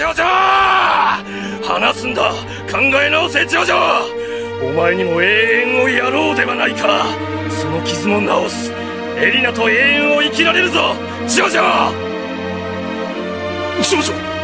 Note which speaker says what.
Speaker 1: ジョジョ話すんだ!考え直せジョジョ!お前にも永遠をやろうではないか!その傷も治す!エリナと永遠を生きられるぞ!ジョジョ!
Speaker 2: ジョジョ!